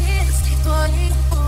esquecido, escrito